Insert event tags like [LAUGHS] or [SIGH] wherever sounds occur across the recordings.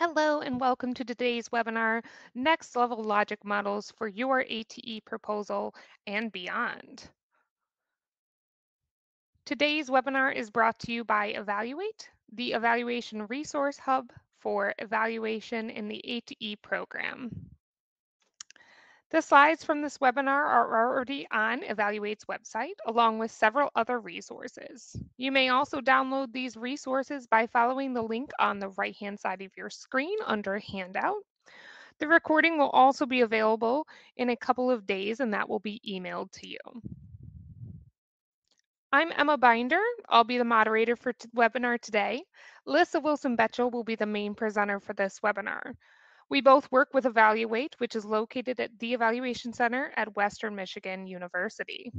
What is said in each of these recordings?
Hello and welcome to today's webinar, Next Level Logic Models for Your ATE Proposal and Beyond. Today's webinar is brought to you by EvaluATE, the evaluation resource hub for evaluation in the ATE program. The slides from this webinar are already on EvaluATE's website, along with several other resources. You may also download these resources by following the link on the right-hand side of your screen under Handout. The recording will also be available in a couple of days, and that will be emailed to you. I'm Emma Binder. I'll be the moderator for the webinar today. Lyssa Wilson-Becho will be the main presenter for this webinar. We both work with EvaluATE, which is located at the Evaluation Center at Western Michigan University.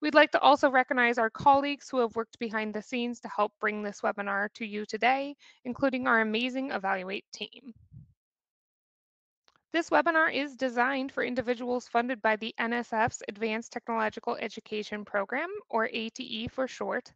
We'd like to also recognize our colleagues who have worked behind the scenes to help bring this webinar to you today, including our amazing EvaluATE team. This webinar is designed for individuals funded by the NSF's Advanced Technological Education Program, or ATE for short,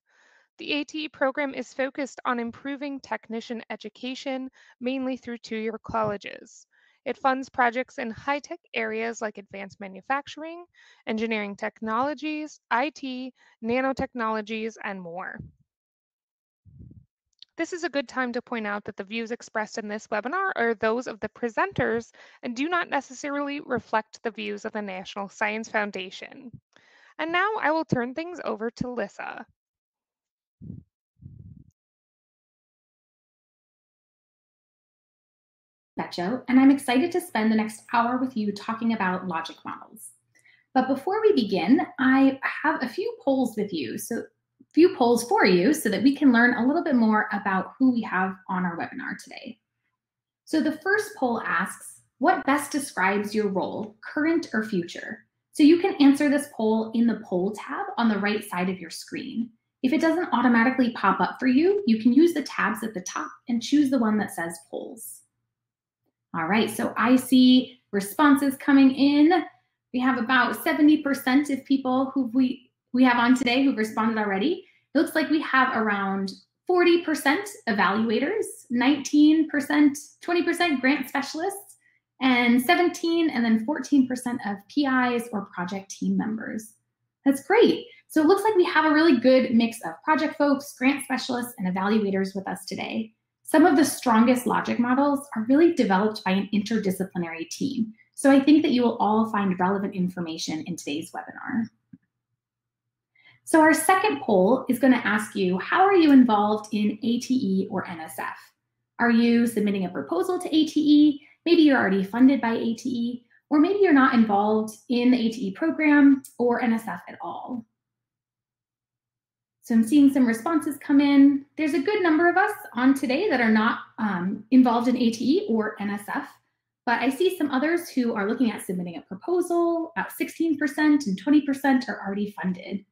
the ATE program is focused on improving technician education, mainly through two-year colleges. It funds projects in high-tech areas like advanced manufacturing, engineering technologies, IT, nanotechnologies, and more. This is a good time to point out that the views expressed in this webinar are those of the presenters and do not necessarily reflect the views of the National Science Foundation. And now I will turn things over to Lyssa. Becho, and I'm excited to spend the next hour with you talking about logic models. But before we begin, I have a few polls with you, so few polls for you so that we can learn a little bit more about who we have on our webinar today. So the first poll asks, what best describes your role, current or future? So you can answer this poll in the poll tab on the right side of your screen. If it doesn't automatically pop up for you, you can use the tabs at the top and choose the one that says polls. All right, so I see responses coming in. We have about 70% of people who we, we have on today who've responded already. It looks like we have around 40% evaluators, 19%, 20% grant specialists, and 17 and then 14% of PIs or project team members. That's great. So it looks like we have a really good mix of project folks, grant specialists, and evaluators with us today. Some of the strongest logic models are really developed by an interdisciplinary team. So I think that you will all find relevant information in today's webinar. So our second poll is going to ask you, how are you involved in ATE or NSF? Are you submitting a proposal to ATE? Maybe you're already funded by ATE, or maybe you're not involved in the ATE program or NSF at all. So I'm seeing some responses come in. There's a good number of us on today that are not um, involved in ATE or NSF, but I see some others who are looking at submitting a proposal. About 16% and 20% are already funded.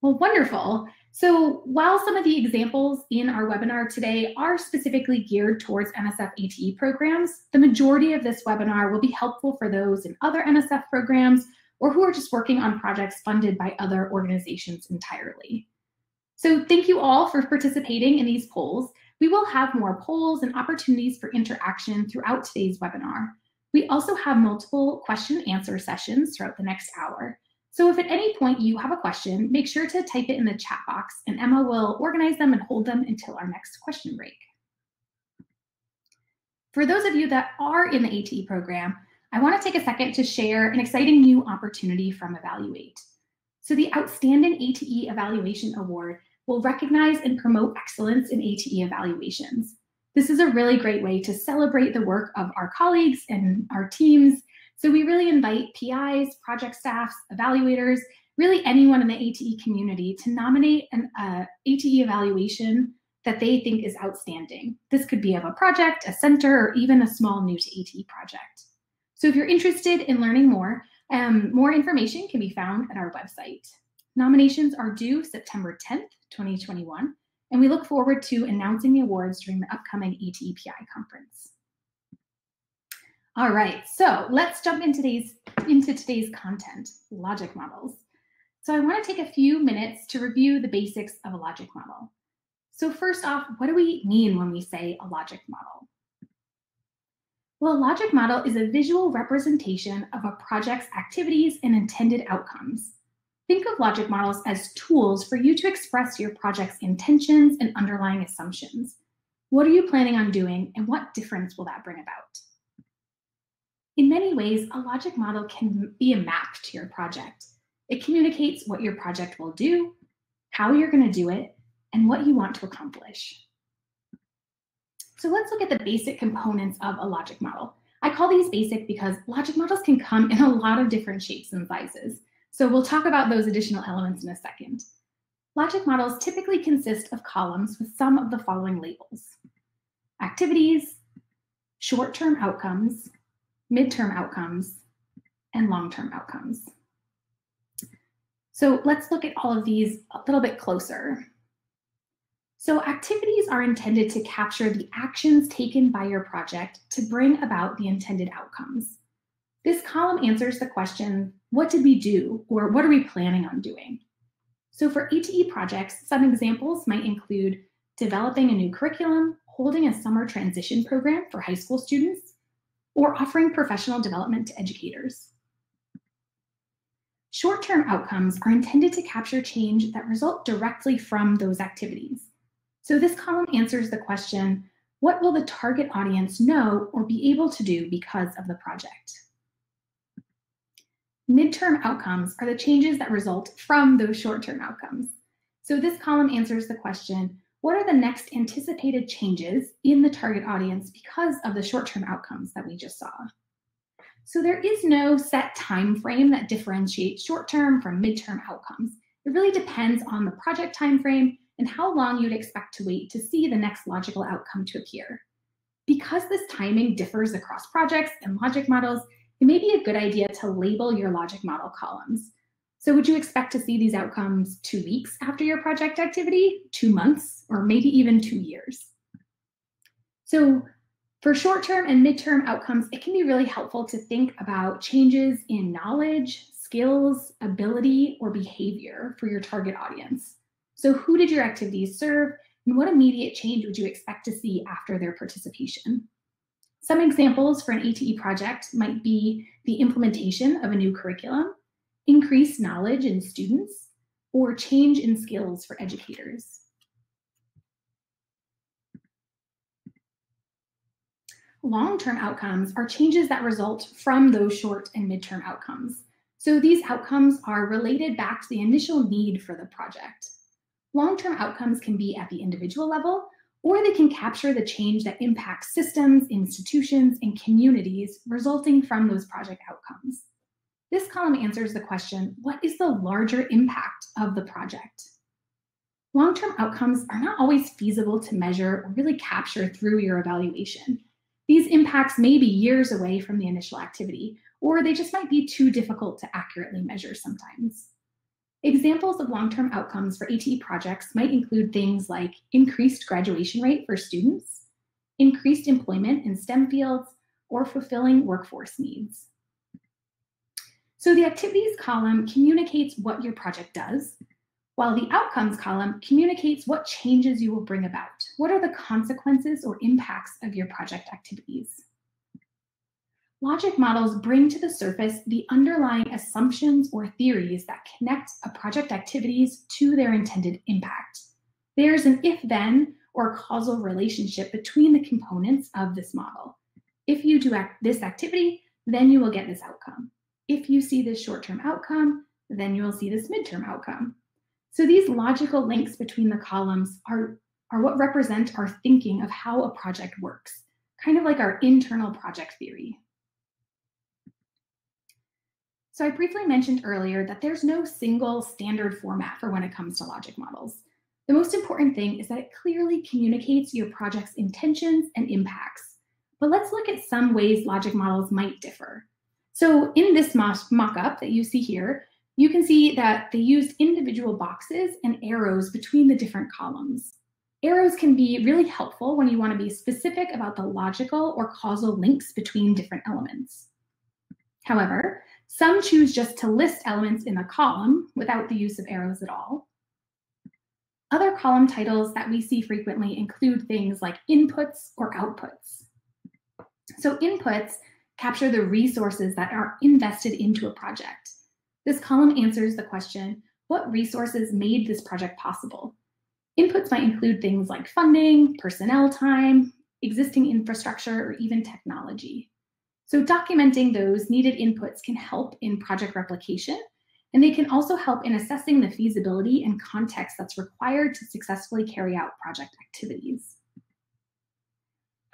Well, wonderful. So while some of the examples in our webinar today are specifically geared towards NSF ATE programs, the majority of this webinar will be helpful for those in other NSF programs or who are just working on projects funded by other organizations entirely. So thank you all for participating in these polls. We will have more polls and opportunities for interaction throughout today's webinar. We also have multiple question answer sessions throughout the next hour. So if at any point you have a question, make sure to type it in the chat box and Emma will organize them and hold them until our next question break. For those of you that are in the ATE program, I want to take a second to share an exciting new opportunity from EvaluATE. So the Outstanding ATE Evaluation Award will recognize and promote excellence in ATE evaluations. This is a really great way to celebrate the work of our colleagues and our teams. So we really invite PIs, project staffs, evaluators, really anyone in the ATE community to nominate an uh, ATE evaluation that they think is outstanding. This could be of a project, a center, or even a small new to ATE project. So if you're interested in learning more, um, more information can be found at our website. Nominations are due September 10th 2021, and we look forward to announcing the awards during the upcoming ATEPI conference. All right, so let's jump into today's, into today's content, logic models. So I want to take a few minutes to review the basics of a logic model. So first off, what do we mean when we say a logic model? Well, a logic model is a visual representation of a project's activities and intended outcomes. Think of logic models as tools for you to express your project's intentions and underlying assumptions. What are you planning on doing and what difference will that bring about? In many ways, a logic model can be a map to your project. It communicates what your project will do, how you're going to do it, and what you want to accomplish. So let's look at the basic components of a logic model. I call these basic because logic models can come in a lot of different shapes and sizes. So we'll talk about those additional elements in a second. Logic models typically consist of columns with some of the following labels. Activities, short-term outcomes, midterm outcomes, and long-term outcomes. So let's look at all of these a little bit closer. So activities are intended to capture the actions taken by your project to bring about the intended outcomes. This column answers the question, what did we do or what are we planning on doing? So for ATE projects, some examples might include developing a new curriculum, holding a summer transition program for high school students, or offering professional development to educators. Short-term outcomes are intended to capture change that result directly from those activities. So this column answers the question, what will the target audience know or be able to do because of the project? Midterm outcomes are the changes that result from those short-term outcomes. So this column answers the question, what are the next anticipated changes in the target audience because of the short-term outcomes that we just saw? So there is no set time frame that differentiates short-term from midterm outcomes. It really depends on the project time frame and how long you'd expect to wait to see the next logical outcome to appear. Because this timing differs across projects and logic models, it may be a good idea to label your logic model columns. So would you expect to see these outcomes two weeks after your project activity, two months, or maybe even two years? So for short-term and midterm outcomes, it can be really helpful to think about changes in knowledge, skills, ability, or behavior for your target audience. So who did your activities serve and what immediate change would you expect to see after their participation? Some examples for an ATE project might be the implementation of a new curriculum, increased knowledge in students, or change in skills for educators. Long-term outcomes are changes that result from those short and midterm outcomes. So these outcomes are related back to the initial need for the project. Long-term outcomes can be at the individual level, or they can capture the change that impacts systems, institutions, and communities resulting from those project outcomes. This column answers the question, what is the larger impact of the project? Long-term outcomes are not always feasible to measure or really capture through your evaluation. These impacts may be years away from the initial activity, or they just might be too difficult to accurately measure sometimes. Examples of long-term outcomes for ATE projects might include things like increased graduation rate for students, increased employment in STEM fields, or fulfilling workforce needs. So the activities column communicates what your project does, while the outcomes column communicates what changes you will bring about. What are the consequences or impacts of your project activities? Logic models bring to the surface the underlying assumptions or theories that connect a project activities to their intended impact. There's an if-then or causal relationship between the components of this model. If you do act this activity, then you will get this outcome. If you see this short-term outcome, then you will see this midterm outcome. So these logical links between the columns are, are what represent our thinking of how a project works, kind of like our internal project theory. So I briefly mentioned earlier that there's no single standard format for when it comes to logic models. The most important thing is that it clearly communicates your project's intentions and impacts. But let's look at some ways logic models might differ. So in this mock-up that you see here, you can see that they used individual boxes and arrows between the different columns. Arrows can be really helpful when you want to be specific about the logical or causal links between different elements. However, some choose just to list elements in a column without the use of arrows at all. Other column titles that we see frequently include things like inputs or outputs. So inputs capture the resources that are invested into a project. This column answers the question, what resources made this project possible? Inputs might include things like funding, personnel time, existing infrastructure, or even technology. So documenting those needed inputs can help in project replication, and they can also help in assessing the feasibility and context that's required to successfully carry out project activities.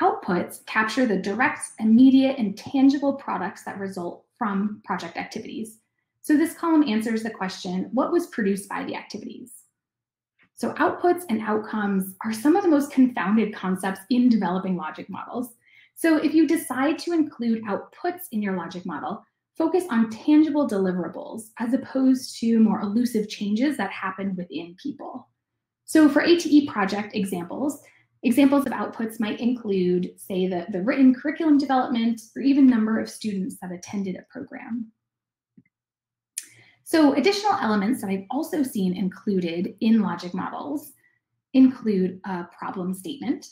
Outputs capture the direct, immediate, and tangible products that result from project activities. So this column answers the question, what was produced by the activities? So outputs and outcomes are some of the most confounded concepts in developing logic models. So if you decide to include outputs in your logic model, focus on tangible deliverables as opposed to more elusive changes that happen within people. So for ATE project examples, examples of outputs might include, say, the, the written curriculum development or even number of students that attended a program. So additional elements that I've also seen included in logic models include a problem statement.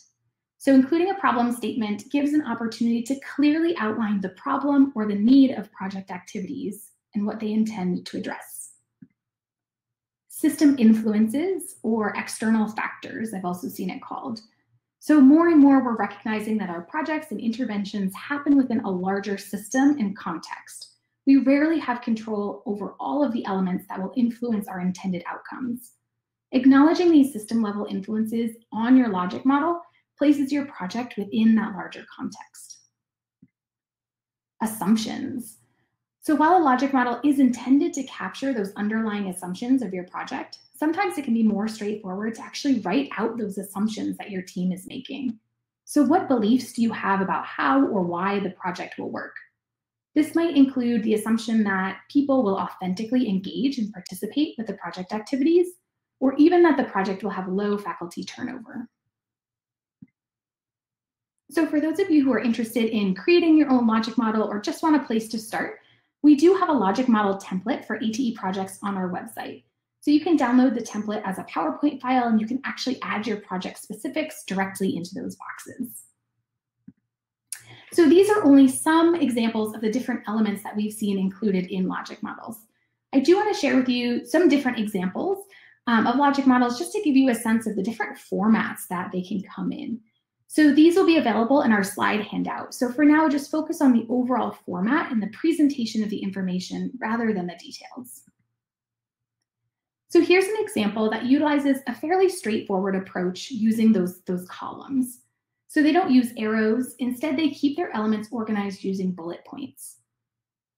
So including a problem statement gives an opportunity to clearly outline the problem or the need of project activities and what they intend to address. System influences or external factors, I've also seen it called. So more and more we're recognizing that our projects and interventions happen within a larger system and context we rarely have control over all of the elements that will influence our intended outcomes. Acknowledging these system level influences on your logic model places your project within that larger context. Assumptions. So while a logic model is intended to capture those underlying assumptions of your project, sometimes it can be more straightforward to actually write out those assumptions that your team is making. So what beliefs do you have about how or why the project will work? This might include the assumption that people will authentically engage and participate with the project activities, or even that the project will have low faculty turnover. So for those of you who are interested in creating your own logic model or just want a place to start, we do have a logic model template for ATE projects on our website. So you can download the template as a PowerPoint file and you can actually add your project specifics directly into those boxes. So these are only some examples of the different elements that we've seen included in logic models. I do want to share with you some different examples um, of logic models just to give you a sense of the different formats that they can come in. So these will be available in our slide handout. So for now, just focus on the overall format and the presentation of the information rather than the details. So here's an example that utilizes a fairly straightforward approach using those, those columns. So they don't use arrows. Instead, they keep their elements organized using bullet points.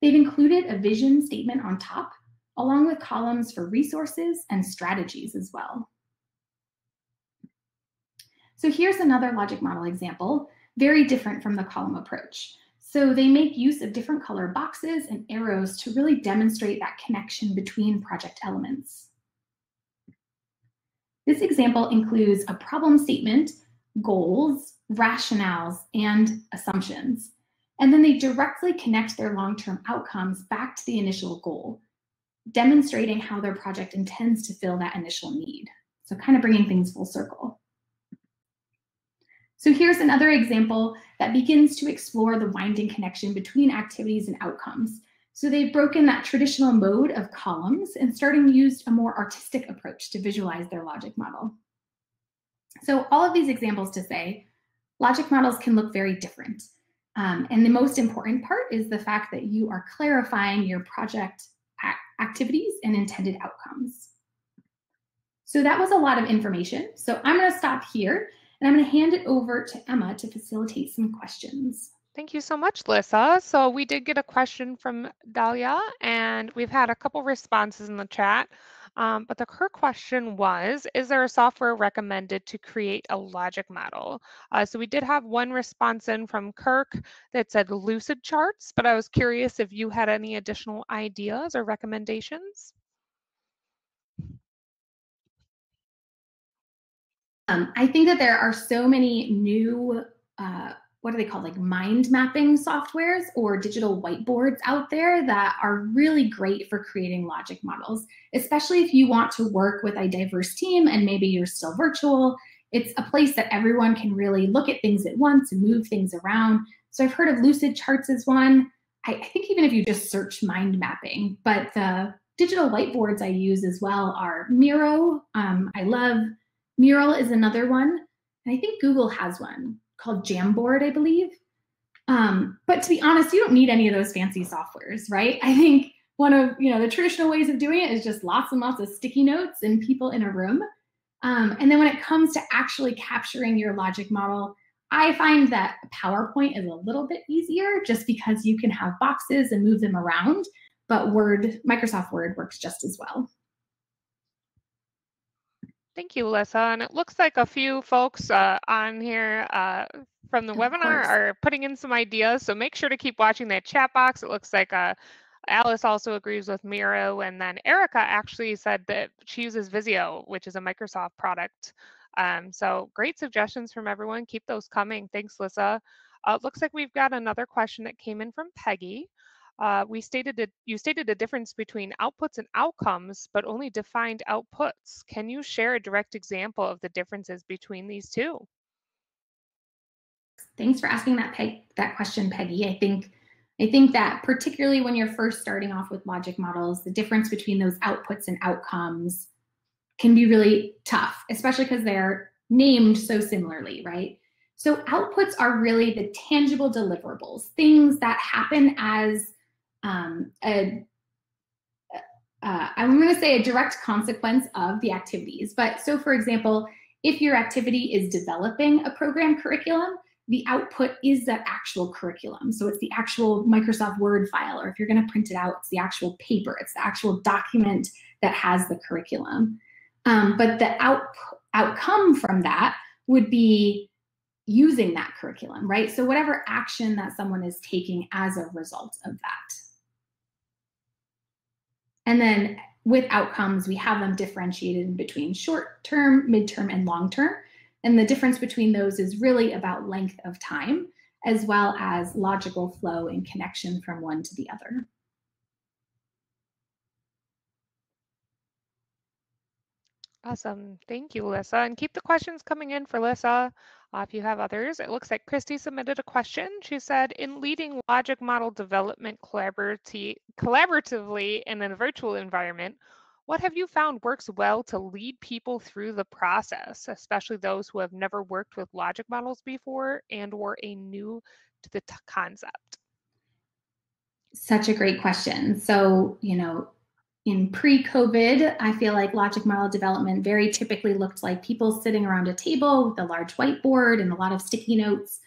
They've included a vision statement on top, along with columns for resources and strategies as well. So here's another logic model example, very different from the column approach. So they make use of different color boxes and arrows to really demonstrate that connection between project elements. This example includes a problem statement, goals, rationales, and assumptions. And then they directly connect their long-term outcomes back to the initial goal, demonstrating how their project intends to fill that initial need. So kind of bringing things full circle. So here's another example that begins to explore the winding connection between activities and outcomes. So they've broken that traditional mode of columns and starting to use a more artistic approach to visualize their logic model. So all of these examples to say, logic models can look very different. Um, and the most important part is the fact that you are clarifying your project activities and intended outcomes. So that was a lot of information. So I'm going to stop here and I'm going to hand it over to Emma to facilitate some questions. Thank you so much, Lyssa. So we did get a question from Dahlia, and we've had a couple responses in the chat. Um, but the her question was, is there a software recommended to create a logic model? Uh, so we did have one response in from Kirk that said Lucid Charts, but I was curious if you had any additional ideas or recommendations. Um, I think that there are so many new uh, what are they called? Like mind mapping softwares or digital whiteboards out there that are really great for creating logic models especially if you want to work with a diverse team and maybe you're still virtual. It's a place that everyone can really look at things at once and move things around. So i've heard of Lucid Charts as one. I, I think even if you just search mind mapping but the digital whiteboards i use as well are miro. Um, i love mural is another one and i think google has one called Jamboard, I believe. Um, but to be honest, you don't need any of those fancy softwares, right? I think one of you know the traditional ways of doing it is just lots and lots of sticky notes and people in a room. Um, and then when it comes to actually capturing your logic model, I find that PowerPoint is a little bit easier just because you can have boxes and move them around. But Word, Microsoft Word works just as well. Thank you, Alyssa. And it looks like a few folks uh, on here uh, from the of webinar course. are putting in some ideas. So make sure to keep watching that chat box. It looks like uh, Alice also agrees with Miro. And then Erica actually said that she uses Visio, which is a Microsoft product. Um, so great suggestions from everyone. Keep those coming. Thanks, Lyssa. Uh, it looks like we've got another question that came in from Peggy. Uh, we stated that you stated a difference between outputs and outcomes, but only defined outputs. Can you share a direct example of the differences between these two? Thanks for asking that Peg that question, Peggy. I think I think that particularly when you're first starting off with logic models, the difference between those outputs and outcomes can be really tough, especially because they're named so similarly, right? So outputs are really the tangible deliverables, things that happen as um, a, uh, I'm going to say a direct consequence of the activities. But so, for example, if your activity is developing a program curriculum, the output is that actual curriculum. So it's the actual Microsoft Word file, or if you're going to print it out, it's the actual paper, it's the actual document that has the curriculum. Um, but the out, outcome from that would be using that curriculum, right? So whatever action that someone is taking as a result of that. And then with outcomes, we have them differentiated in between short term, midterm, and long term. And the difference between those is really about length of time, as well as logical flow and connection from one to the other. Awesome. Thank you, Alyssa. And keep the questions coming in for Alyssa. Uh, if you have others, it looks like Christy submitted a question. She said, in leading logic model development collaboratively in a virtual environment, what have you found works well to lead people through the process, especially those who have never worked with logic models before and or a new to the concept? Such a great question. So, you know, in pre-COVID, I feel like logic model development very typically looked like people sitting around a table with a large whiteboard and a lot of sticky notes.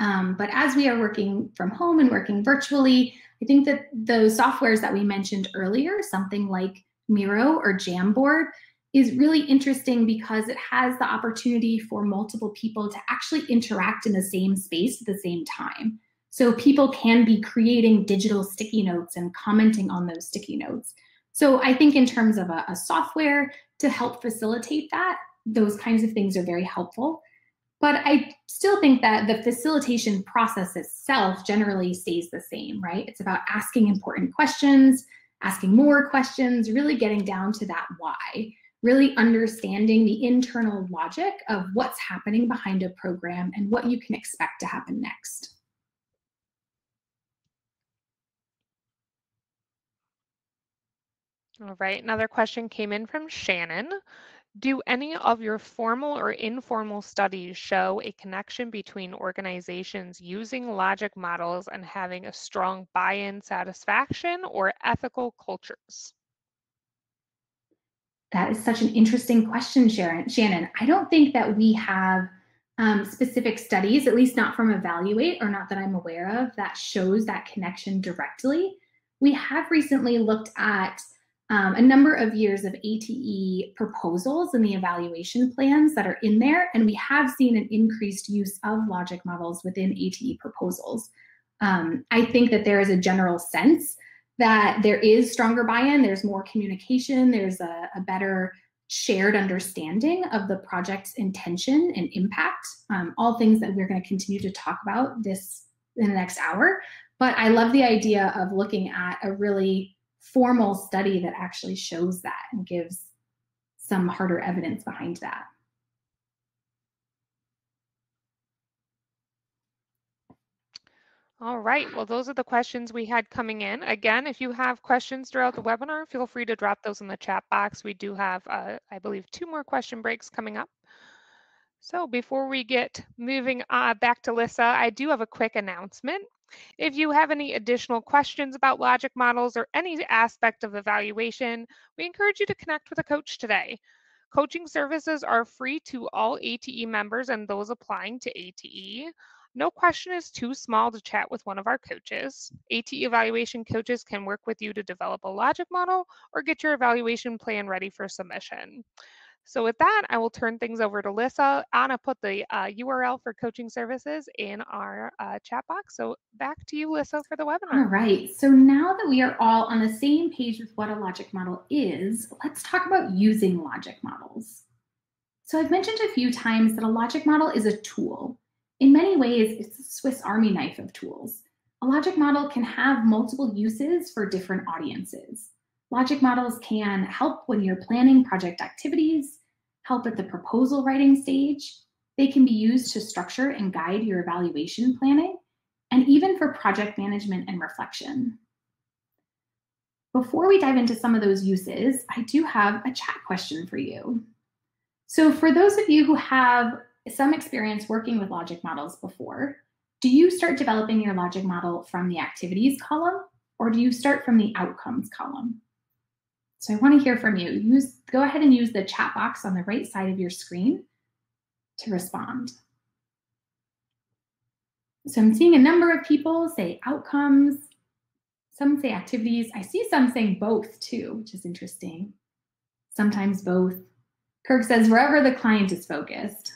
Um, but as we are working from home and working virtually, I think that those softwares that we mentioned earlier, something like Miro or Jamboard, is really interesting because it has the opportunity for multiple people to actually interact in the same space at the same time. So people can be creating digital sticky notes and commenting on those sticky notes. So I think in terms of a, a software to help facilitate that, those kinds of things are very helpful. But I still think that the facilitation process itself generally stays the same, right? It's about asking important questions, asking more questions, really getting down to that why, really understanding the internal logic of what's happening behind a program and what you can expect to happen next. All right, another question came in from Shannon. Do any of your formal or informal studies show a connection between organizations using logic models and having a strong buy-in satisfaction or ethical cultures? That is such an interesting question, Sharon. Shannon. I don't think that we have um, specific studies, at least not from EvaluATE or not that I'm aware of, that shows that connection directly. We have recently looked at um, a number of years of ATE proposals and the evaluation plans that are in there, and we have seen an increased use of logic models within ATE proposals. Um, I think that there is a general sense that there is stronger buy-in, there's more communication, there's a, a better shared understanding of the project's intention and impact, um, all things that we're going to continue to talk about this in the next hour. But I love the idea of looking at a really formal study that actually shows that and gives some harder evidence behind that. All right, well, those are the questions we had coming in. Again, if you have questions throughout the webinar, feel free to drop those in the chat box. We do have, uh, I believe, two more question breaks coming up. So before we get moving uh, back to Lyssa, I do have a quick announcement. If you have any additional questions about logic models or any aspect of evaluation, we encourage you to connect with a coach today. Coaching services are free to all ATE members and those applying to ATE. No question is too small to chat with one of our coaches. ATE evaluation coaches can work with you to develop a logic model or get your evaluation plan ready for submission. So with that, I will turn things over to Lyssa. Anna put the uh, URL for coaching services in our uh, chat box. So back to you, Lyssa, for the webinar. All right. So now that we are all on the same page with what a logic model is, let's talk about using logic models. So I've mentioned a few times that a logic model is a tool. In many ways, it's a Swiss Army knife of tools. A logic model can have multiple uses for different audiences. Logic models can help when you're planning project activities, help at the proposal writing stage. They can be used to structure and guide your evaluation planning, and even for project management and reflection. Before we dive into some of those uses, I do have a chat question for you. So for those of you who have some experience working with logic models before, do you start developing your logic model from the activities column or do you start from the outcomes column? So I want to hear from you. Use go ahead and use the chat box on the right side of your screen to respond. So I'm seeing a number of people say outcomes, some say activities. I see some saying both too, which is interesting. Sometimes both. Kirk says wherever the client is focused.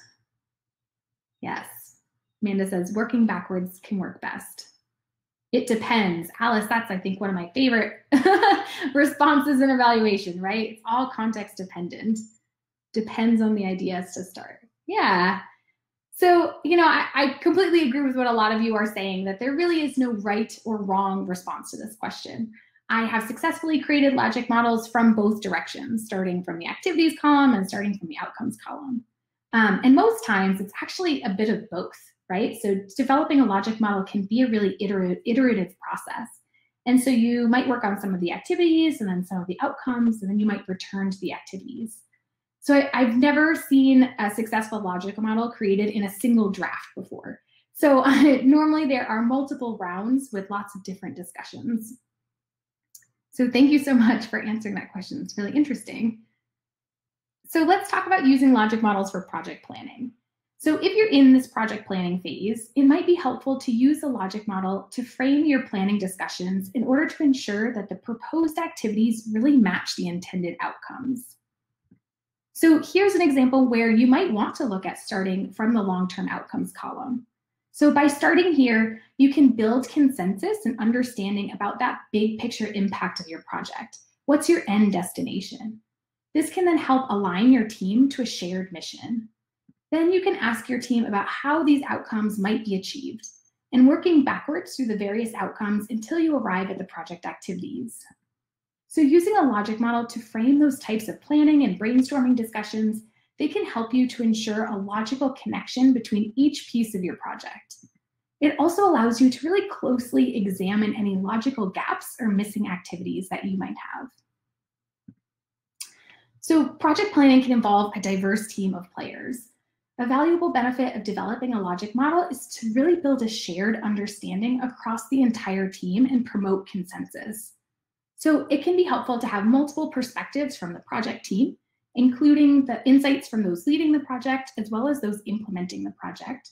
Yes. Amanda says working backwards can work best. It depends. Alice, that's, I think, one of my favorite [LAUGHS] responses in evaluation, right? It's all context dependent. Depends on the ideas to start. Yeah. So, you know, I, I, completely agree with what a lot of you are saying that there really is no right or wrong response to this question. I have successfully created logic models from both directions, starting from the activities column and starting from the outcomes column. Um, and most times it's actually a bit of both, right? So developing a logic model can be a really iterative, process. And so you might work on some of the activities and then some of the outcomes, and then you might return to the activities. So I, have never seen a successful logic model created in a single draft before. So uh, [LAUGHS] normally there are multiple rounds with lots of different discussions. So thank you so much for answering that question. It's really interesting. So let's talk about using logic models for project planning. So if you're in this project planning phase, it might be helpful to use a logic model to frame your planning discussions in order to ensure that the proposed activities really match the intended outcomes. So here's an example where you might want to look at starting from the long-term outcomes column. So by starting here, you can build consensus and understanding about that big picture impact of your project. What's your end destination? This can then help align your team to a shared mission. Then you can ask your team about how these outcomes might be achieved and working backwards through the various outcomes until you arrive at the project activities. So using a logic model to frame those types of planning and brainstorming discussions, they can help you to ensure a logical connection between each piece of your project. It also allows you to really closely examine any logical gaps or missing activities that you might have. So project planning can involve a diverse team of players. A valuable benefit of developing a logic model is to really build a shared understanding across the entire team and promote consensus. So it can be helpful to have multiple perspectives from the project team, including the insights from those leading the project, as well as those implementing the project,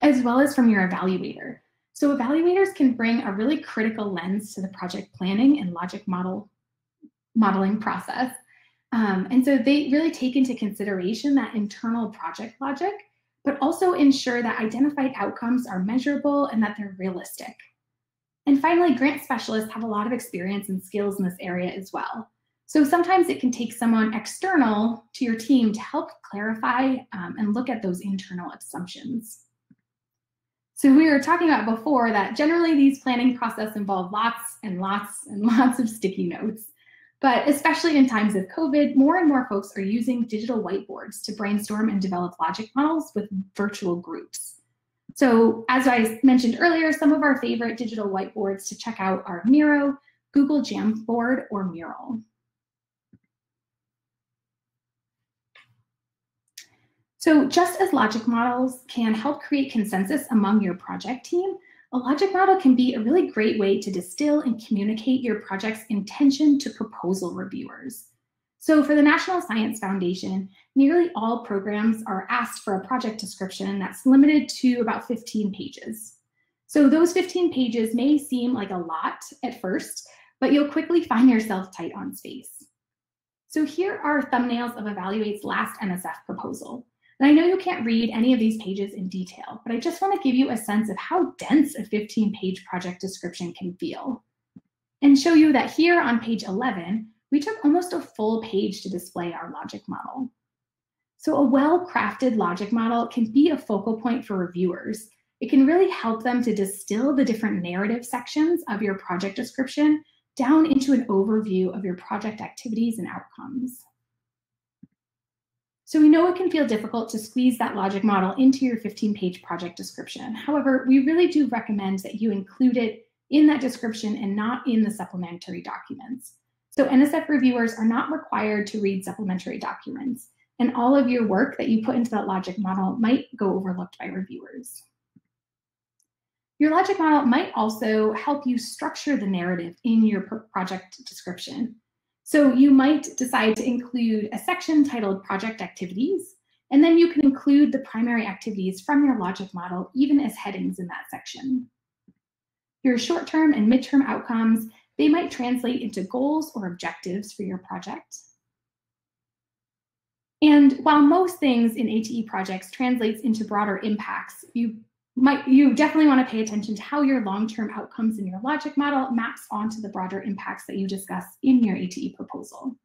as well as from your evaluator. So evaluators can bring a really critical lens to the project planning and logic model modeling process um, and so they really take into consideration that internal project logic, but also ensure that identified outcomes are measurable and that they're realistic. And finally, grant specialists have a lot of experience and skills in this area as well. So sometimes it can take someone external to your team to help clarify um, and look at those internal assumptions. So we were talking about before that generally these planning process involve lots and lots and [LAUGHS] lots of sticky notes. But especially in times of COVID, more and more folks are using digital whiteboards to brainstorm and develop logic models with virtual groups. So as I mentioned earlier, some of our favorite digital whiteboards to check out are Miro, Google Jamboard, or Mural. So just as logic models can help create consensus among your project team, a logic model can be a really great way to distill and communicate your project's intention to proposal reviewers. So for the National Science Foundation, nearly all programs are asked for a project description that's limited to about 15 pages. So those 15 pages may seem like a lot at first, but you'll quickly find yourself tight on space. So here are thumbnails of EvaluATE's last NSF proposal. And I know you can't read any of these pages in detail, but I just want to give you a sense of how dense a 15 page project description can feel. And show you that here on page 11, we took almost a full page to display our logic model. So a well-crafted logic model can be a focal point for reviewers. It can really help them to distill the different narrative sections of your project description down into an overview of your project activities and outcomes. So we know it can feel difficult to squeeze that logic model into your 15-page project description. However, we really do recommend that you include it in that description and not in the supplementary documents. So NSF reviewers are not required to read supplementary documents, and all of your work that you put into that logic model might go overlooked by reviewers. Your logic model might also help you structure the narrative in your project description. So you might decide to include a section titled Project Activities, and then you can include the primary activities from your logic model even as headings in that section. Your short-term and midterm outcomes, they might translate into goals or objectives for your project. And while most things in ATE projects translates into broader impacts, you might you definitely want to pay attention to how your long-term outcomes in your logic model maps onto the broader impacts that you discuss in your ATE proposal.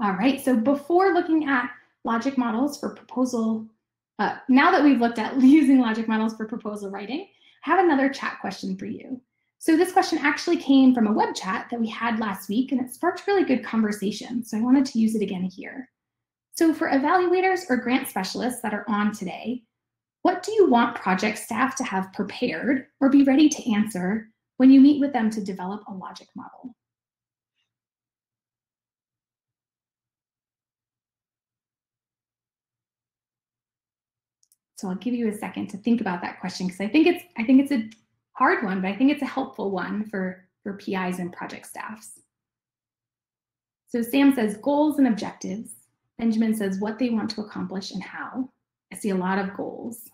All right, so before looking at logic models for proposal, uh, now that we've looked at [LAUGHS] using logic models for proposal writing, I have another chat question for you. So this question actually came from a web chat that we had last week and it sparked really good conversation. So I wanted to use it again here. So for evaluators or grant specialists that are on today, what do you want project staff to have prepared or be ready to answer when you meet with them to develop a logic model? So I'll give you a second to think about that question because I think it's I think it's a hard one, but I think it's a helpful one for, for PIs and project staffs. So Sam says goals and objectives. Benjamin says what they want to accomplish and how. I see a lot of goals.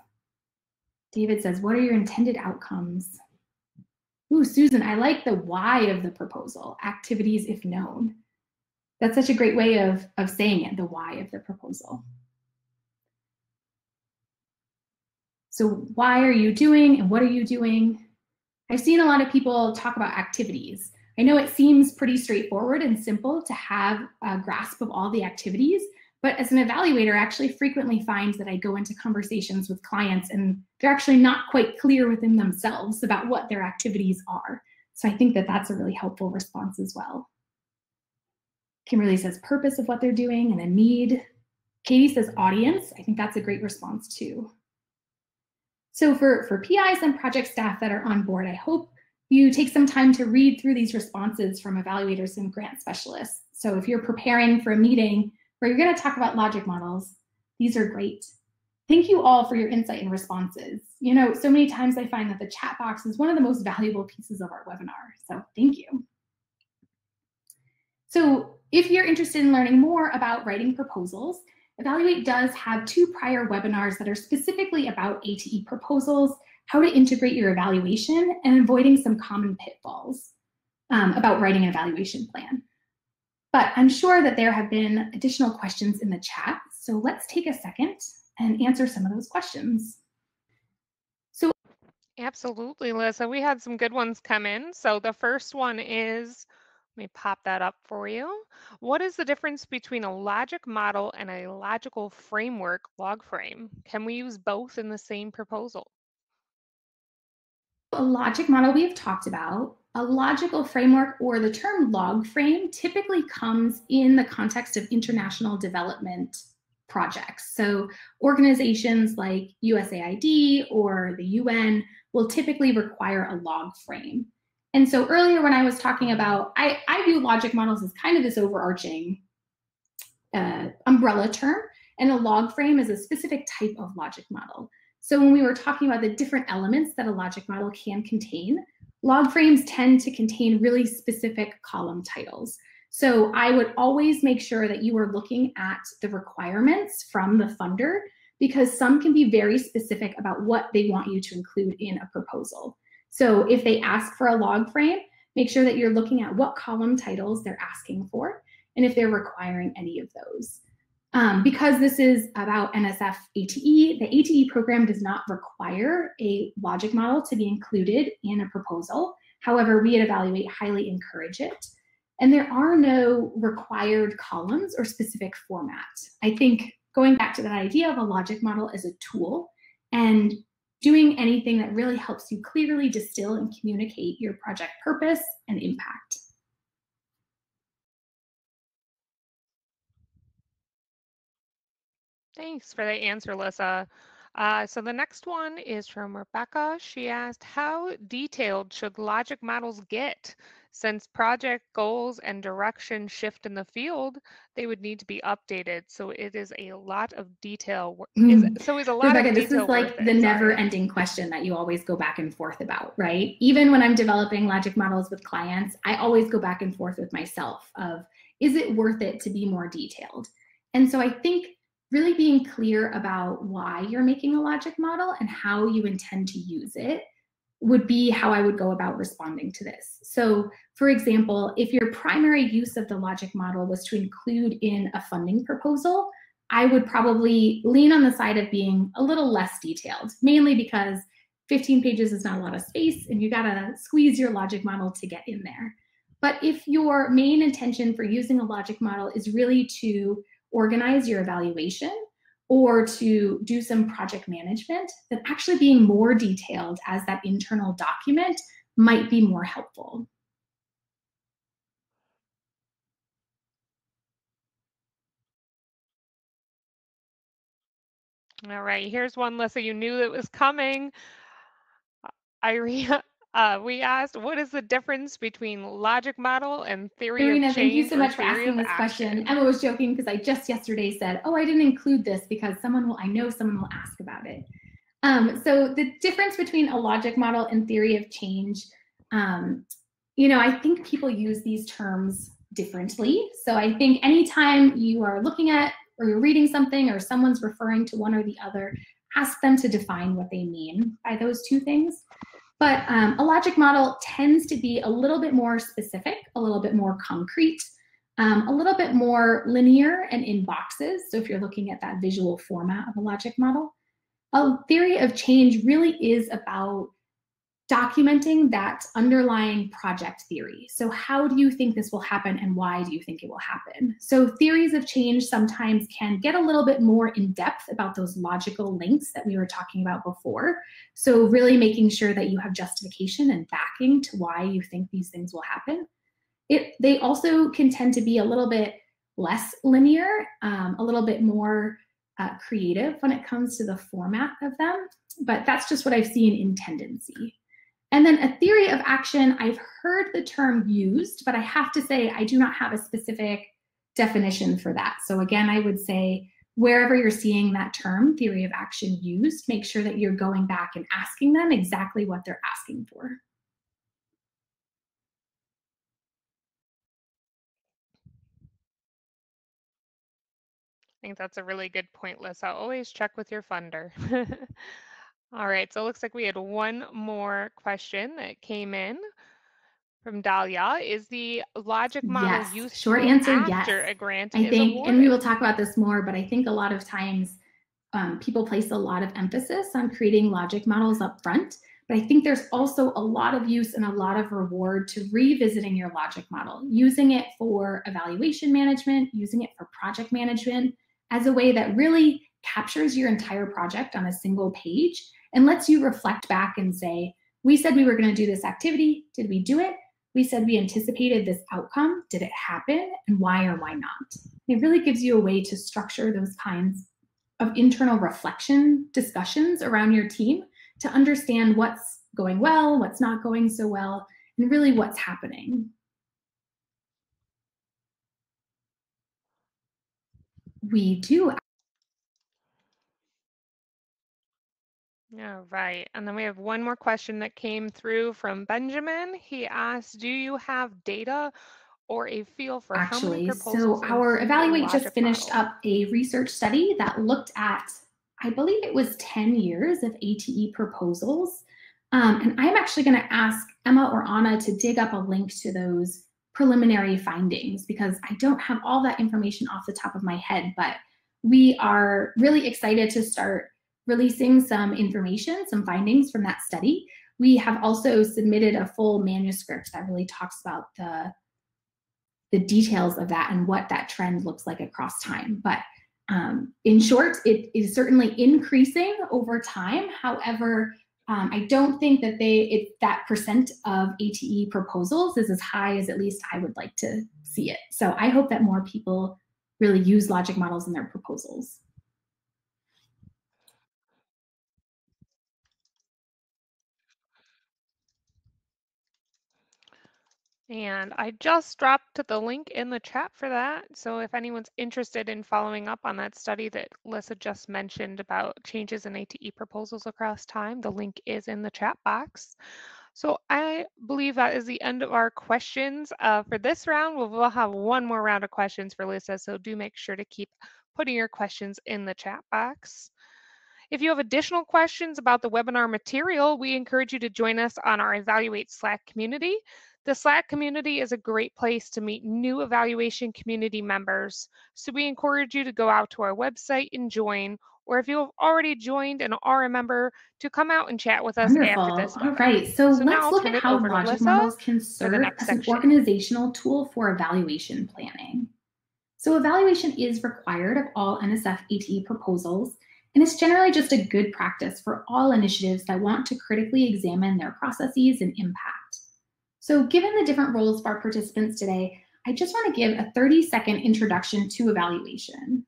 David says, what are your intended outcomes? Ooh, Susan, I like the why of the proposal, activities if known. That's such a great way of, of saying it, the why of the proposal. So why are you doing and what are you doing? I've seen a lot of people talk about activities. I know it seems pretty straightforward and simple to have a grasp of all the activities, but as an evaluator, I actually frequently find that I go into conversations with clients and they're actually not quite clear within themselves about what their activities are. So I think that that's a really helpful response as well. Kimberly says purpose of what they're doing and then need. Katie says audience. I think that's a great response too. So for, for PIs and project staff that are on board, I hope you take some time to read through these responses from evaluators and grant specialists. So if you're preparing for a meeting where you're going to talk about logic models. These are great. Thank you all for your insight and responses. You know, so many times I find that the chat box is one of the most valuable pieces of our webinar. So thank you. So if you're interested in learning more about writing proposals, EvaluATE does have two prior webinars that are specifically about ATE proposals, how to integrate your evaluation, and avoiding some common pitfalls um, about writing an evaluation plan. But I'm sure that there have been additional questions in the chat. So let's take a second and answer some of those questions. So Absolutely, Lisa. We had some good ones come in. So the first one is, Let me pop that up for you. What is the difference between a logic model and a logical framework log frame? Can we use both in the same proposal? A logic model we have talked about. A logical framework or the term log frame typically comes in the context of international development projects. So organizations like USAID or the UN will typically require a log frame. And so earlier when I was talking about, I, I view logic models as kind of this overarching uh, umbrella term, and a log frame is a specific type of logic model. So when we were talking about the different elements that a logic model can contain, log frames tend to contain really specific column titles. So I would always make sure that you are looking at the requirements from the funder because some can be very specific about what they want you to include in a proposal. So if they ask for a log frame, make sure that you're looking at what column titles they're asking for and if they're requiring any of those. Um, because this is about NSF ATE, the ATE program does not require a logic model to be included in a proposal. However, we at EvaluATE highly encourage it. And there are no required columns or specific format. I think going back to that idea of a logic model as a tool and doing anything that really helps you clearly distill and communicate your project purpose and impact. Thanks for the answer, Lyssa. Uh, so the next one is from Rebecca. She asked, how detailed should logic models get? Since project goals and direction shift in the field, they would need to be updated. So it is a lot of detail. Is, [LAUGHS] so is a lot Rebecca, of this is like the never ending question that you always go back and forth about, right? Even when I'm developing logic models with clients, I always go back and forth with myself of, is it worth it to be more detailed? And so I think really being clear about why you're making a logic model and how you intend to use it would be how I would go about responding to this. So, for example, if your primary use of the logic model was to include in a funding proposal, I would probably lean on the side of being a little less detailed, mainly because 15 pages is not a lot of space and you gotta squeeze your logic model to get in there. But if your main intention for using a logic model is really to organize your evaluation or to do some project management, then actually being more detailed as that internal document might be more helpful. All right, here's one, Lyssa. You knew it was coming. Irina, uh, we asked, what is the difference between logic model and theory of thank you so much for asking this action? question. Emma was joking because I just yesterday said, "Oh, I didn't include this because someone will. I know someone will ask about it." Um, so the difference between a logic model and theory of change, um, you know, I think people use these terms differently. So I think anytime you are looking at or you're reading something or someone's referring to one or the other, ask them to define what they mean by those two things. But um, a logic model tends to be a little bit more specific, a little bit more concrete, um, a little bit more linear and in boxes. So if you're looking at that visual format of a logic model, a theory of change really is about documenting that underlying project theory. So how do you think this will happen and why do you think it will happen? So theories of change sometimes can get a little bit more in depth about those logical links that we were talking about before. So really making sure that you have justification and backing to why you think these things will happen. It, they also can tend to be a little bit less linear, um, a little bit more uh, creative when it comes to the format of them, but that's just what I've seen in tendency. And then a theory of action, I've heard the term used, but I have to say I do not have a specific definition for that. So again, I would say wherever you're seeing that term, theory of action used, make sure that you're going back and asking them exactly what they're asking for. I think that's a really good point, Lyssa. Always check with your funder. [LAUGHS] All right, so it looks like we had one more question that came in from Dahlia. Is the logic model Yes, useful short answer, after yes. a grant I think, awarded? and we will talk about this more, but I think a lot of times um, people place a lot of emphasis on creating logic models up front. But I think there's also a lot of use and a lot of reward to revisiting your logic model, using it for evaluation management, using it for project management as a way that really captures your entire project on a single page and lets you reflect back and say, we said we were going to do this activity. Did we do it? We said we anticipated this outcome. Did it happen? And why or why not? It really gives you a way to structure those kinds of internal reflection discussions around your team to understand what's going well, what's not going so well, and really what's happening. We do Yeah, right. And then we have one more question that came through from Benjamin. He asked, do you have data or a feel for how actually. so our EvaluATE just finished model? up a research study that looked at, I believe it was 10 years of ATE proposals. Um, and I'm actually going to ask Emma or Anna to dig up a link to those preliminary findings because I don't have all that information off the top of my head, but we are really excited to start releasing some information, some findings from that study. We have also submitted a full manuscript that really talks about the, the details of that and what that trend looks like across time. But um, in short, it is certainly increasing over time. However, um, I don't think that they it, that percent of ATE proposals is as high as at least I would like to see it. So I hope that more people really use logic models in their proposals. And I just dropped the link in the chat for that. So if anyone's interested in following up on that study that Lyssa just mentioned about changes in ATE proposals across time, the link is in the chat box. So I believe that is the end of our questions uh, for this round. We'll, we'll have one more round of questions for Lisa. so do make sure to keep putting your questions in the chat box. If you have additional questions about the webinar material, we encourage you to join us on our EvaluATE Slack community. The Slack community is a great place to meet new evaluation community members. So we encourage you to go out to our website and join, or if you have already joined and are a member, to come out and chat with us Wonderful. after this. All right, so, so let's look at how logic models can serve as section. an organizational tool for evaluation planning. So evaluation is required of all NSF ATE proposals, and it's generally just a good practice for all initiatives that want to critically examine their processes and impact. So given the different roles of our participants today, I just want to give a 30 second introduction to evaluation.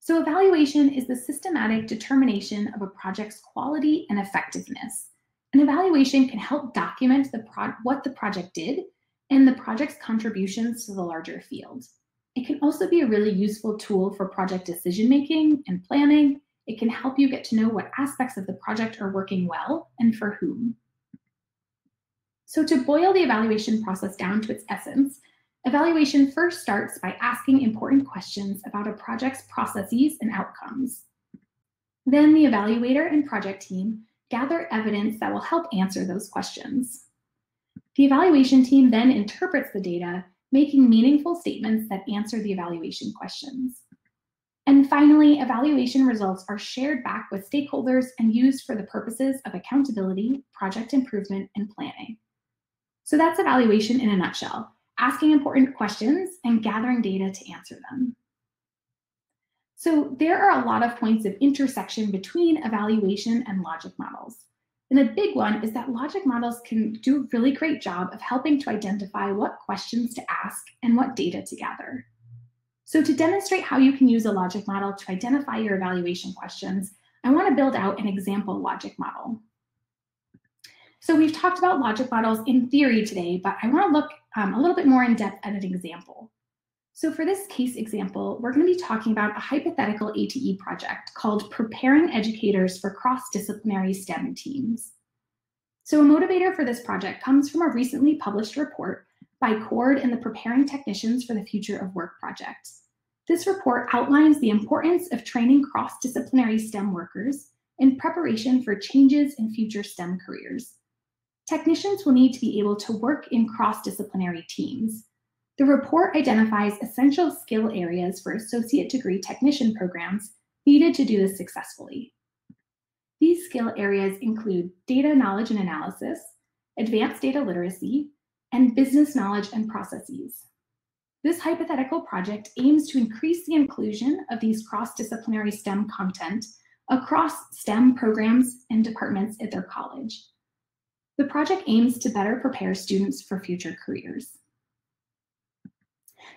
So evaluation is the systematic determination of a project's quality and effectiveness. An evaluation can help document the what the project did and the project's contributions to the larger field. It can also be a really useful tool for project decision making and planning. It can help you get to know what aspects of the project are working well and for whom. So to boil the evaluation process down to its essence, evaluation first starts by asking important questions about a project's processes and outcomes. Then the evaluator and project team gather evidence that will help answer those questions. The evaluation team then interprets the data, making meaningful statements that answer the evaluation questions. And finally, evaluation results are shared back with stakeholders and used for the purposes of accountability, project improvement, and planning. So that's evaluation in a nutshell, asking important questions and gathering data to answer them. So there are a lot of points of intersection between evaluation and logic models. And a big one is that logic models can do a really great job of helping to identify what questions to ask and what data to gather. So to demonstrate how you can use a logic model to identify your evaluation questions, I want to build out an example logic model. So we've talked about logic models in theory today, but I want to look um, a little bit more in depth at an example. So for this case example, we're going to be talking about a hypothetical ATE project called Preparing Educators for Cross-Disciplinary STEM Teams. So a motivator for this project comes from a recently published report by CORD and the Preparing Technicians for the Future of Work project. This report outlines the importance of training cross-disciplinary STEM workers in preparation for changes in future STEM careers. Technicians will need to be able to work in cross-disciplinary teams. The report identifies essential skill areas for associate degree technician programs needed to do this successfully. These skill areas include data knowledge and analysis, advanced data literacy, and business knowledge and processes. This hypothetical project aims to increase the inclusion of these cross-disciplinary STEM content across STEM programs and departments at their college. The project aims to better prepare students for future careers.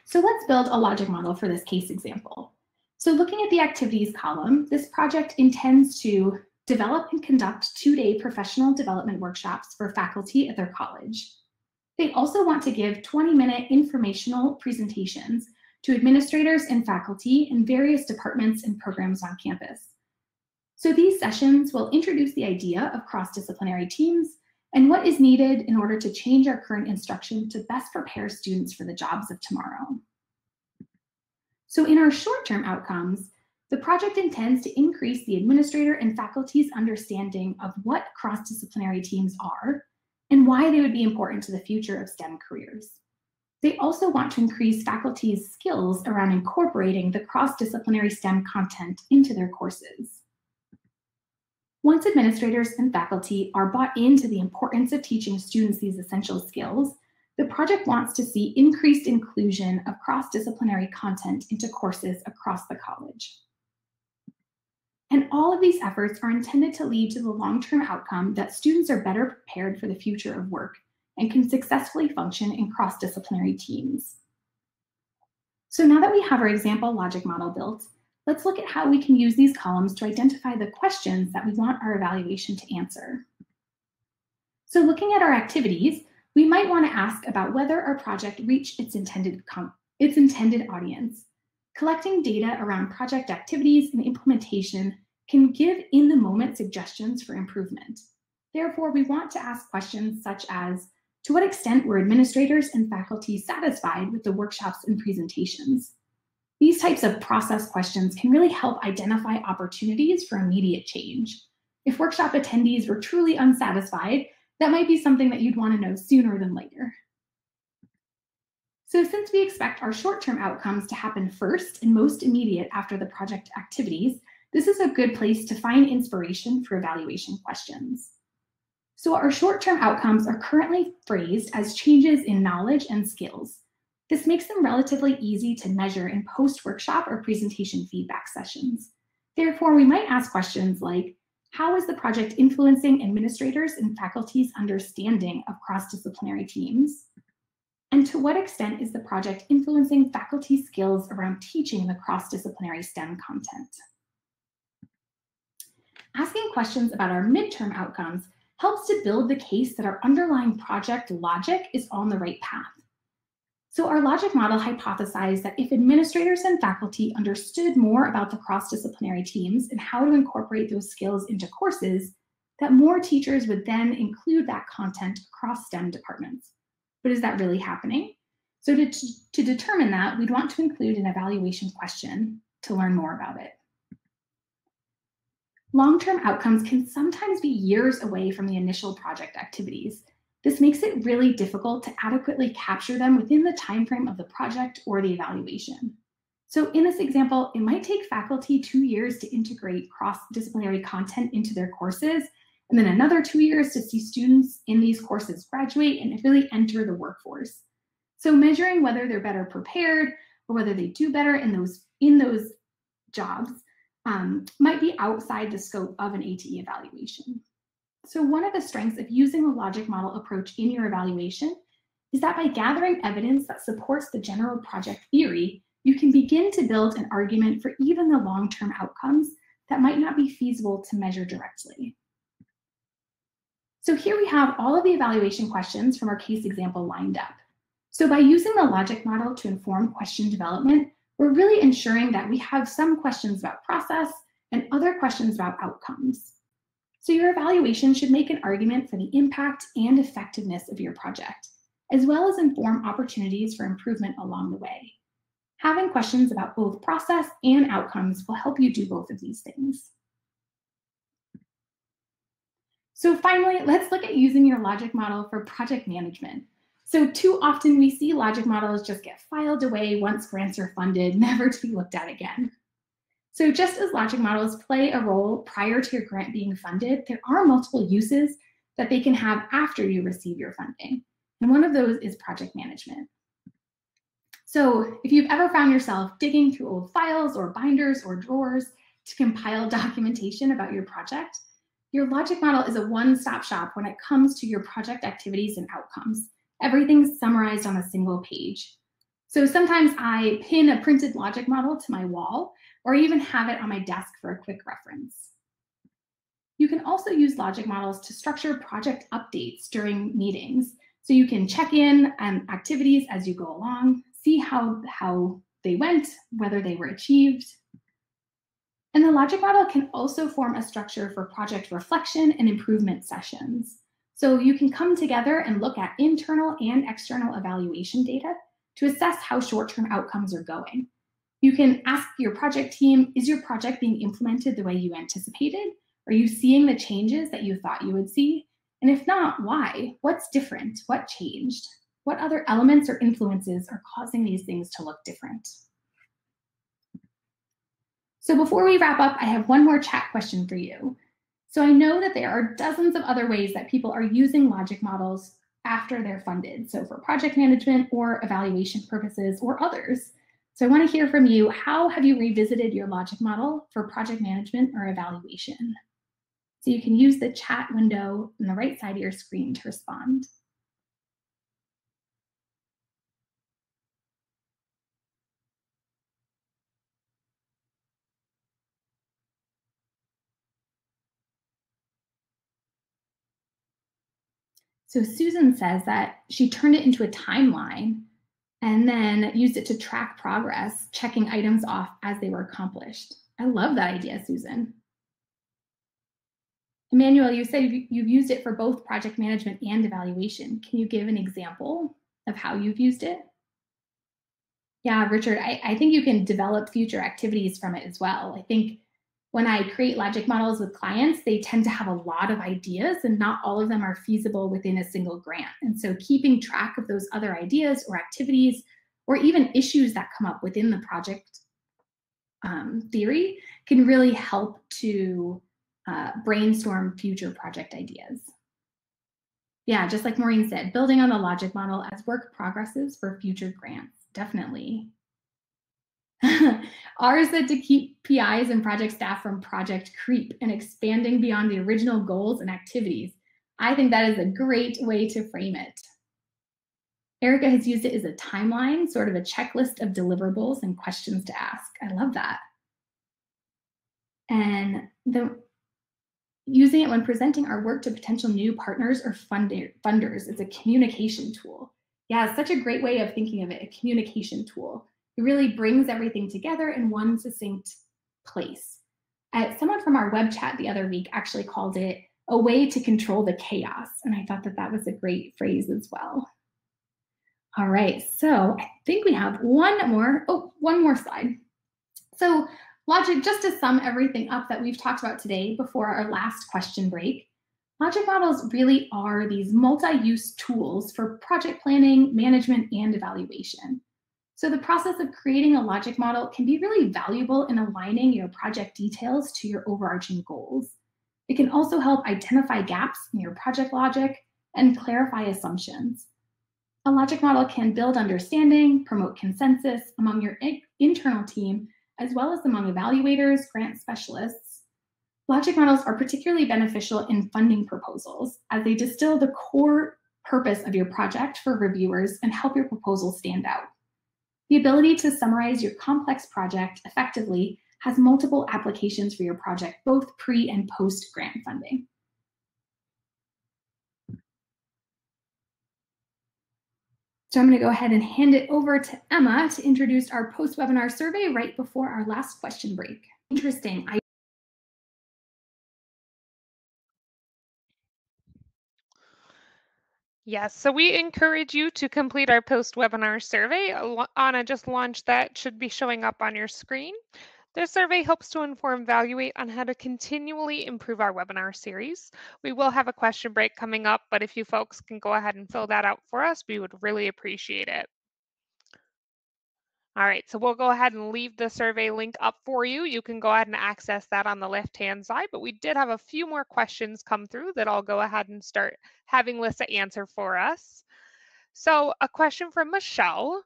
So let's build a logic model for this case example. So looking at the activities column, this project intends to develop and conduct two-day professional development workshops for faculty at their college. They also want to give 20-minute informational presentations to administrators and faculty in various departments and programs on campus. So these sessions will introduce the idea of cross-disciplinary teams and what is needed in order to change our current instruction to best prepare students for the jobs of tomorrow. So in our short-term outcomes, the project intends to increase the administrator and faculty's understanding of what cross-disciplinary teams are and why they would be important to the future of STEM careers. They also want to increase faculty's skills around incorporating the cross-disciplinary STEM content into their courses. Once administrators and faculty are bought into the importance of teaching students these essential skills, the project wants to see increased inclusion of cross-disciplinary content into courses across the college. And all of these efforts are intended to lead to the long-term outcome that students are better prepared for the future of work and can successfully function in cross-disciplinary teams. So now that we have our example logic model built, let's look at how we can use these columns to identify the questions that we want our evaluation to answer. So looking at our activities, we might want to ask about whether our project reached its intended, its intended audience. Collecting data around project activities and implementation can give in the moment suggestions for improvement. Therefore, we want to ask questions such as, to what extent were administrators and faculty satisfied with the workshops and presentations? These types of process questions can really help identify opportunities for immediate change. If workshop attendees were truly unsatisfied, that might be something that you'd want to know sooner than later. So since we expect our short-term outcomes to happen first and most immediate after the project activities, this is a good place to find inspiration for evaluation questions. So our short-term outcomes are currently phrased as changes in knowledge and skills. This makes them relatively easy to measure in post-workshop or presentation feedback sessions. Therefore, we might ask questions like, how is the project influencing administrators and faculty's understanding of cross-disciplinary teams? And to what extent is the project influencing faculty skills around teaching the cross-disciplinary STEM content? Asking questions about our midterm outcomes helps to build the case that our underlying project logic is on the right path. So our logic model hypothesized that if administrators and faculty understood more about the cross-disciplinary teams and how to incorporate those skills into courses, that more teachers would then include that content across STEM departments. But is that really happening? So to, to determine that, we'd want to include an evaluation question to learn more about it. Long-term outcomes can sometimes be years away from the initial project activities. This makes it really difficult to adequately capture them within the timeframe of the project or the evaluation. So in this example, it might take faculty two years to integrate cross-disciplinary content into their courses, and then another two years to see students in these courses graduate and really enter the workforce. So measuring whether they're better prepared or whether they do better in those, in those jobs um, might be outside the scope of an ATE evaluation. So one of the strengths of using a logic model approach in your evaluation is that by gathering evidence that supports the general project theory, you can begin to build an argument for even the long-term outcomes that might not be feasible to measure directly. So here we have all of the evaluation questions from our case example lined up. So by using the logic model to inform question development, we're really ensuring that we have some questions about process and other questions about outcomes. So your evaluation should make an argument for the impact and effectiveness of your project, as well as inform opportunities for improvement along the way. Having questions about both process and outcomes will help you do both of these things. So finally, let's look at using your logic model for project management. So too often we see logic models just get filed away once grants are funded, [LAUGHS] never to be looked at again. So just as logic models play a role prior to your grant being funded, there are multiple uses that they can have after you receive your funding. And one of those is project management. So if you've ever found yourself digging through old files or binders or drawers to compile [LAUGHS] documentation about your project, your logic model is a one-stop shop when it comes to your project activities and outcomes. Everything's summarized on a single page. So sometimes I pin a printed logic model to my wall or even have it on my desk for a quick reference. You can also use logic models to structure project updates during meetings. So you can check in on activities as you go along, see how, how they went, whether they were achieved. And the logic model can also form a structure for project reflection and improvement sessions. So you can come together and look at internal and external evaluation data to assess how short-term outcomes are going. You can ask your project team, is your project being implemented the way you anticipated? Are you seeing the changes that you thought you would see? And if not, why? What's different? What changed? What other elements or influences are causing these things to look different? So before we wrap up, I have one more chat question for you. So I know that there are dozens of other ways that people are using logic models after they're funded. So for project management or evaluation purposes or others. So I want to hear from you. How have you revisited your logic model for project management or evaluation? So you can use the chat window on the right side of your screen to respond. So Susan says that she turned it into a timeline and then used it to track progress, checking items off as they were accomplished. I love that idea, Susan. Emmanuel, you said you've used it for both project management and evaluation. Can you give an example of how you've used it? Yeah, Richard, I, I think you can develop future activities from it as well. I think when I create logic models with clients, they tend to have a lot of ideas and not all of them are feasible within a single grant. And so keeping track of those other ideas or activities or even issues that come up within the project um, theory can really help to uh, brainstorm future project ideas. Yeah, just like Maureen said, building on the logic model as work progresses for future grants, definitely. [LAUGHS] Ours said to keep PIs and project staff from project creep and expanding beyond the original goals and activities. I think that is a great way to frame it. Erica has used it as a timeline, sort of a checklist of deliverables and questions to ask. I love that. And the using it when presenting our work to potential new partners or funder, funders is a communication tool. Yeah, such a great way of thinking of it, a communication tool. It really brings everything together in one succinct place. Uh, someone from our web chat the other week actually called it a way to control the chaos. And I thought that that was a great phrase as well. All right, so I think we have one more, oh, one more slide. So Logic, just to sum everything up that we've talked about today before our last question break, logic models really are these multi-use tools for project planning, management, and evaluation. So the process of creating a logic model can be really valuable in aligning your project details to your overarching goals. It can also help identify gaps in your project logic and clarify assumptions. A logic model can build understanding, promote consensus among your internal team, as well as among evaluators, grant specialists. Logic models are particularly beneficial in funding proposals as they distill the core purpose of your project for reviewers and help your proposal stand out. The ability to summarize your complex project effectively has multiple applications for your project, both pre and post grant funding. So I'm going to go ahead and hand it over to Emma to introduce our post-webinar survey right before our last question break. Interesting. I Yes, so we encourage you to complete our post-webinar survey. Uh, Anna just launched that, should be showing up on your screen. This survey helps to inform EvaluATE on how to continually improve our webinar series. We will have a question break coming up, but if you folks can go ahead and fill that out for us, we would really appreciate it. All right, so we'll go ahead and leave the survey link up for you. You can go ahead and access that on the left-hand side, but we did have a few more questions come through that I'll go ahead and start having Lyssa answer for us. So a question from Michelle.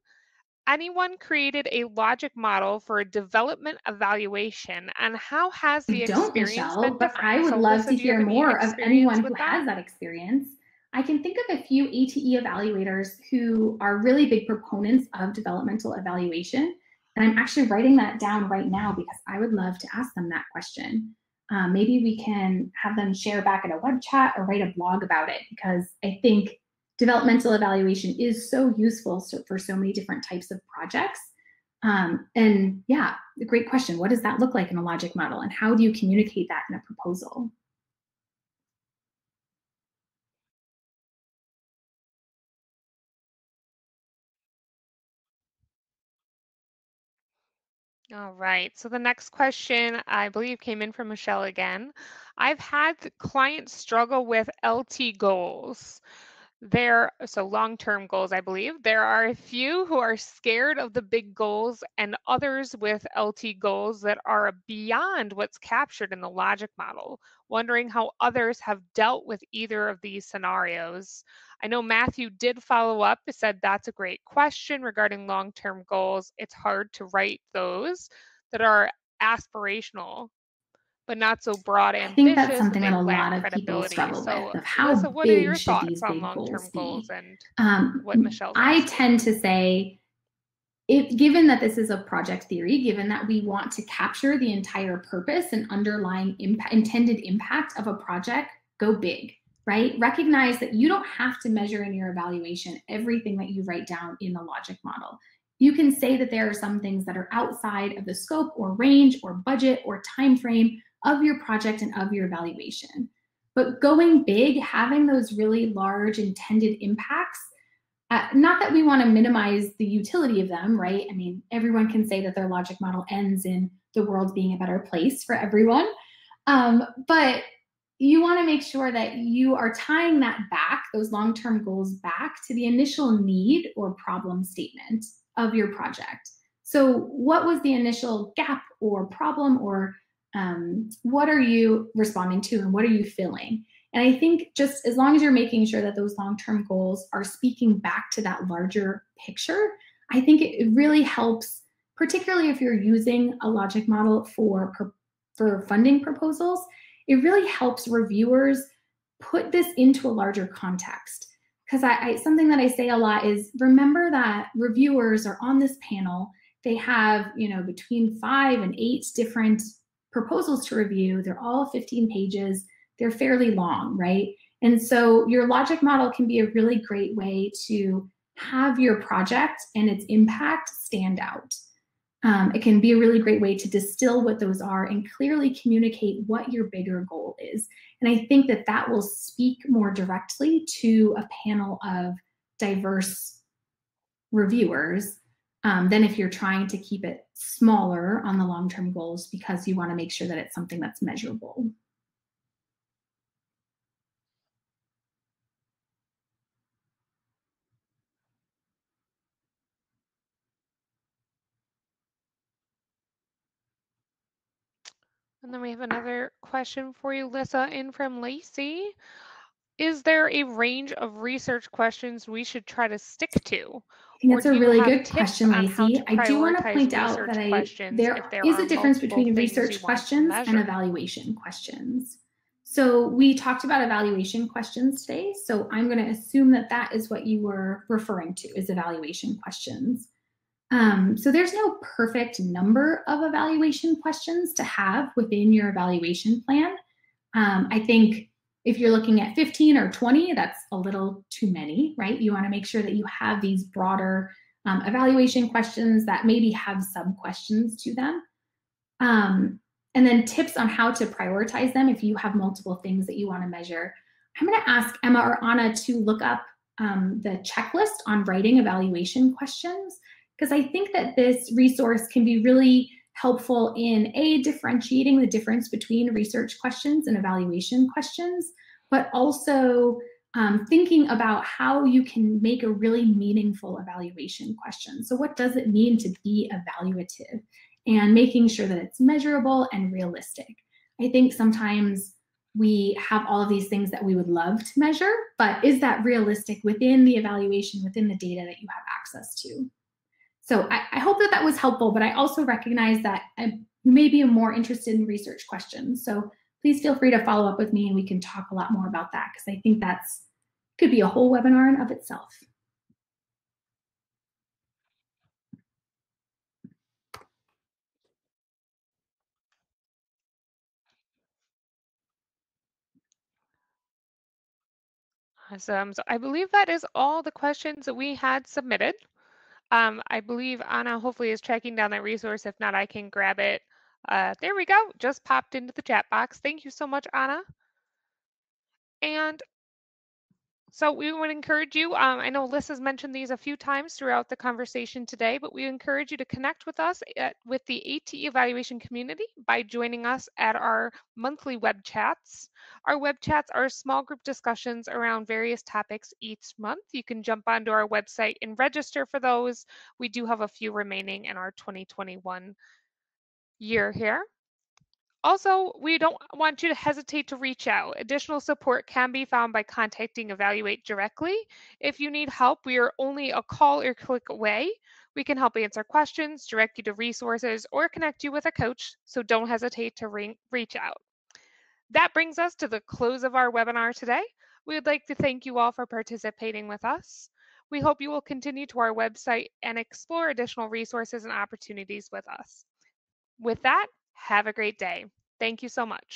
Anyone created a logic model for a development evaluation and how has the I don't, experience Michelle, been but? I would So love Lyssa, to hear more of anyone who that? has that experience. I can think of a few ATE evaluators who are really big proponents of developmental evaluation. And I'm actually writing that down right now because I would love to ask them that question. Um, maybe we can have them share back in a web chat or write a blog about it because I think developmental evaluation is so useful so, for so many different types of projects. Um, and yeah, great question. What does that look like in a logic model and how do you communicate that in a proposal? All right. So the next question, I believe, came in from Michelle again. I've had clients struggle with LT goals. There, so long-term goals, I believe. There are a few who are scared of the big goals and others with LT goals that are beyond what's captured in the logic model, wondering how others have dealt with either of these scenarios. I know Matthew did follow up, and said that's a great question regarding long-term goals. It's hard to write those that are aspirational but not so broad and I think that's something that a lot of people struggle So, with of how what are your big should thoughts these on big long-term goals be? and Um, what Michelle's I tend to say, if given that this is a project theory, given that we want to capture the entire purpose and underlying impact, intended impact of a project, go big, right? Recognize that you don't have to measure in your evaluation everything that you write down in the logic model. You can say that there are some things that are outside of the scope or range or budget or time frame of your project and of your evaluation. But going big, having those really large intended impacts, uh, not that we want to minimize the utility of them, right? I mean, everyone can say that their logic model ends in the world being a better place for everyone. Um, but you want to make sure that you are tying that back, those long term goals back to the initial need or problem statement of your project. So, what was the initial gap or problem or um, what are you responding to and what are you feeling? And I think just as long as you're making sure that those long term goals are speaking back to that larger picture, I think it, really helps, particularly if you're using a logic model for, for funding proposals, it really helps reviewers put this into a larger context. Because I, I, something that I say a lot is remember that reviewers are on this panel. They have, you know, between five and eight different proposals to review. They're all 15 pages. They're fairly long, right? And so your logic model can be a really great way to have your project and its impact stand out. Um, it can be a really great way to distill what those are and clearly communicate what your bigger goal is. And I think that that will speak more directly to a panel of diverse reviewers um, than if you're trying to keep it smaller on the long-term goals because you want to make sure that it's something that's measurable. And then we have another question for you, Lyssa, in from Lacey. Is there a range of research questions we should try to stick to? I think Or that's a really good question, on Lacey. I do want to point out that I, there there is a difference between research questions and evaluation questions. So we talked about evaluation questions today. So I'm going to assume that that is what you were referring to is evaluation questions. Um, so there's no perfect number of evaluation questions to have within your evaluation plan. Um, I think if you're looking at 15 or 20, that's a little too many, right? You want to make sure that you have these broader um, evaluation questions that maybe have sub questions to them. Um, and then tips on how to prioritize them if you have multiple things that you want to measure. I'm going to ask Emma or Anna to look up um, the checklist on writing evaluation questions because I think that this resource can be really helpful in a differentiating the difference between research questions and evaluation questions, but also um, thinking about how you can make a really meaningful evaluation question. So, what does it mean to be evaluative? And making sure that it's measurable and realistic. I think sometimes we have all of these things that we would love to measure, but is that realistic within the evaluation, within the data that you have access to? So I, I hope that that was helpful, but I also recognize that I, you may be more interested in research questions. So please feel free to follow up with me and we can talk a lot more about that because I think that's could be a whole webinar in of itself. Awesome. So I believe that is all the questions that we had submitted. Um, I believe Anna hopefully is tracking down that resource. If not, I can grab it. Uh, there we go. Just popped into the chat box. Thank you so much, Anna. And so we would encourage you, um, I know Liz has mentioned these a few times throughout the conversation today, but we encourage you to connect with us at, with the ATE evaluation community by joining us at our monthly web chats. Our web chats are small group discussions around various topics each month. You can jump onto our website and register for those. We do have a few remaining in our 2021 year here. Also, we don't want you to hesitate to reach out. Additional support can be found by contacting EvaluATE directly. If you need help, we are only a call or click away. We can help answer questions, direct you to resources, or connect you with a coach, so don't hesitate to reach out. That brings us to the close of our webinar today. We would like to thank you all for participating with us. We hope you will continue to our website and explore additional resources and opportunities with us. With that, have a great day. Thank you so much.